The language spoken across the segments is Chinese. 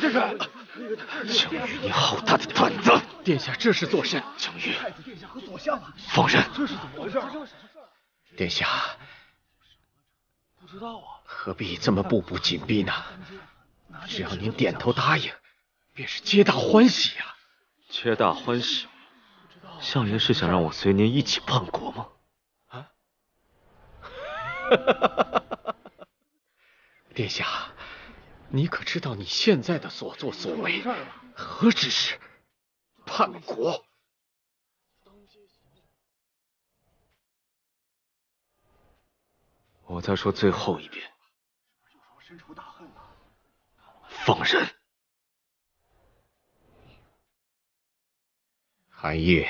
这是江玉，你好大的胆子！殿下，这是做甚？江玉，放人！这是怎么回事？殿下，不知道啊。何必这么步步紧逼呢？只要您点头答应，便是皆大欢喜啊！皆大欢喜？相爷是想让我随您一起叛国吗？啊？殿下，你可知道你现在的所作所为，何止是叛国？我再说最后一遍。放人！韩烨，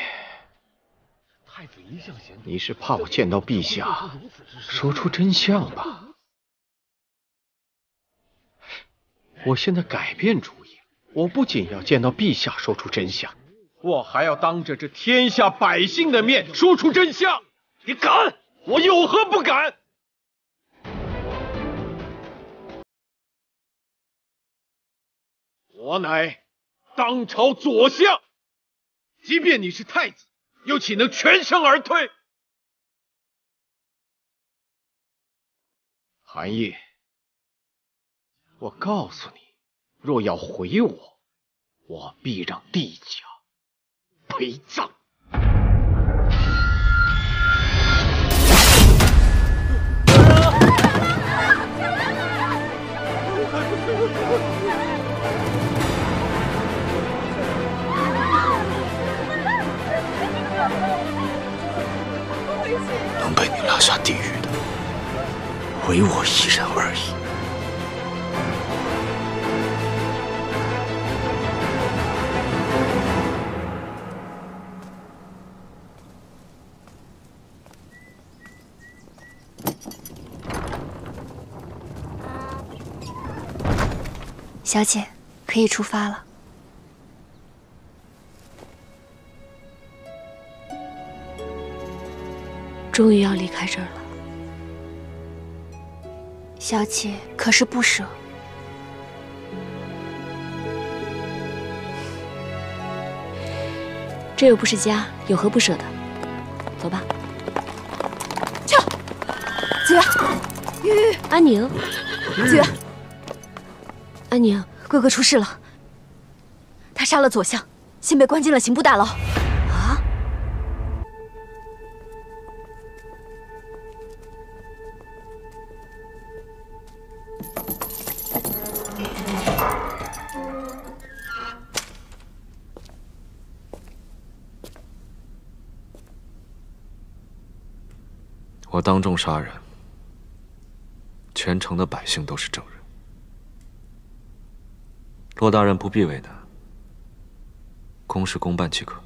你是怕我见到陛下说出真相吧？我现在改变主意，我不仅要见到陛下说出真相，我还要当着这天下百姓的面说出真相。你敢？我有何不敢？我乃当朝左相，即便你是太子，又岂能全身而退？韩烨，我告诉你，若要毁我，我必让帝家陪葬。能被你拉下地狱的，唯我一人而已。小姐，可以出发了。终于要离开这儿了，小姐可是不舍。这又不是家，有何不舍的？走吧。去，子元，玉玉，安宁，子元，安宁，贵哥出事了，他杀了左相，现被关进了刑部大牢。啊！我当众杀人，全城的百姓都是证人。骆大人不必为难，公事公办即可。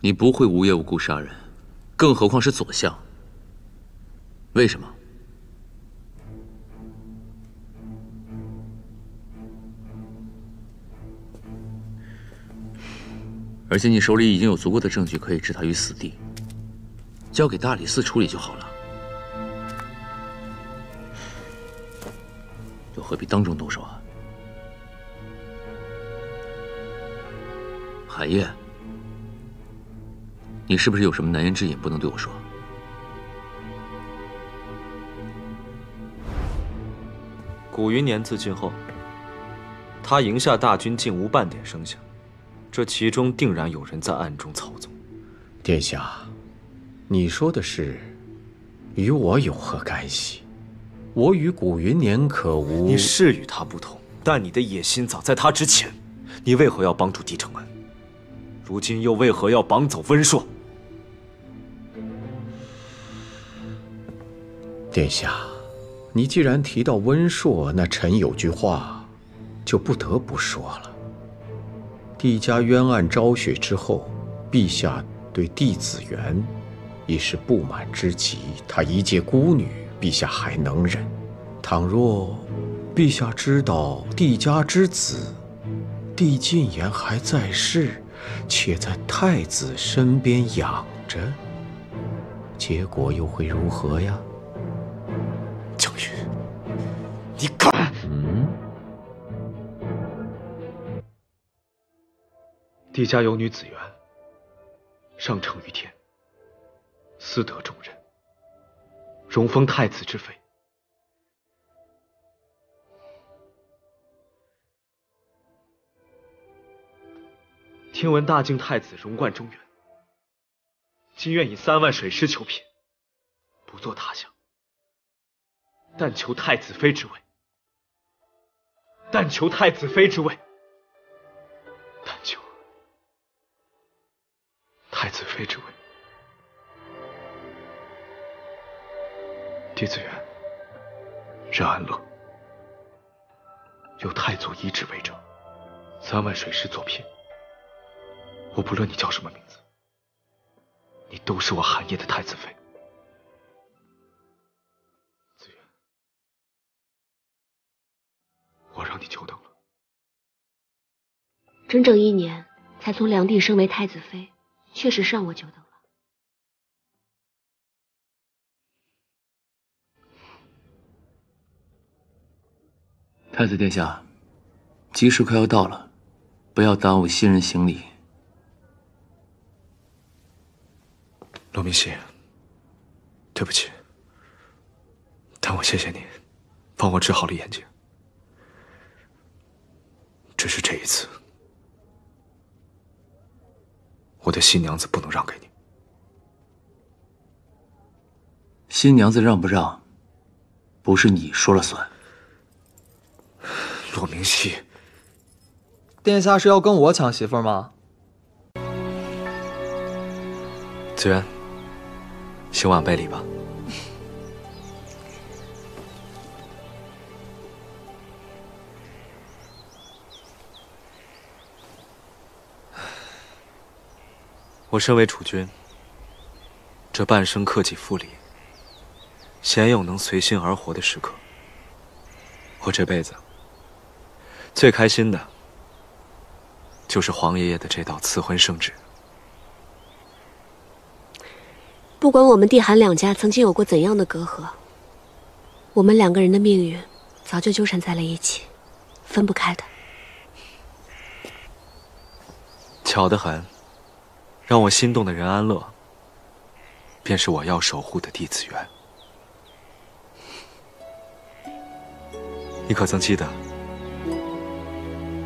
你不会无缘无故杀人，更何况是左相？为什么？而且你手里已经有足够的证据可以置他于死地，交给大理寺处理就好了，又何必当众动手啊？海燕，你是不是有什么难言之隐不能对我说？古云年自尽后，他营下大军竟无半点声响，这其中定然有人在暗中操纵。殿下，你说的事，与我有何干系？我与古云年可无？你是与他不同，但你的野心早在他之前。你为何要帮助狄承恩？如今又为何要绑走温硕？殿下，你既然提到温硕，那臣有句话，就不得不说了。帝家冤案昭雪之后，陛下对帝子元已是不满之极。他一介孤女，陛下还能忍；倘若陛下知道帝家之子帝晋言还在世，且在太子身边养着，结果又会如何呀？将军，你敢？嗯。帝家有女子媛，上承于天，私得重任，荣封太子之妃。听闻大晋太子荣冠中原，今愿以三万水师求聘，不做他想，但求太子妃之位，但求太子妃之位，但求太子妃之位。弟子元，任安乐，有太祖遗旨为证，三万水师作聘。我不论你叫什么名字，你都是我寒夜的太子妃。子元，我让你久等了。整整一年才从梁帝升为太子妃，确实是让我久等了。太子殿下，吉时快要到了，不要耽误新人行礼。罗明熙，对不起，但我谢谢你帮我治好了眼睛。只是这一次，我的新娘子不能让给你。新娘子让不让，不是你说了算。罗明熙，殿下是要跟我抢媳妇吗？子渊，请晚辈礼吧。我身为储君，这半生克己复礼，鲜有能随心而活的时刻。我这辈子最开心的，就是皇爷爷的这道赐婚圣旨。不管我们帝韩两家曾经有过怎样的隔阂，我们两个人的命运早就纠缠在了一起，分不开的。巧得很，让我心动的任安乐，便是我要守护的弟子元。你可曾记得，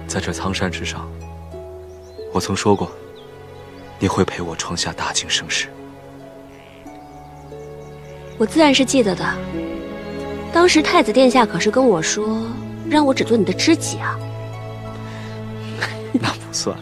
在这苍山之上，我曾说过，你会陪我闯下大晋盛世。我自然是记得的。当时太子殿下可是跟我说，让我只做你的知己啊。那不算。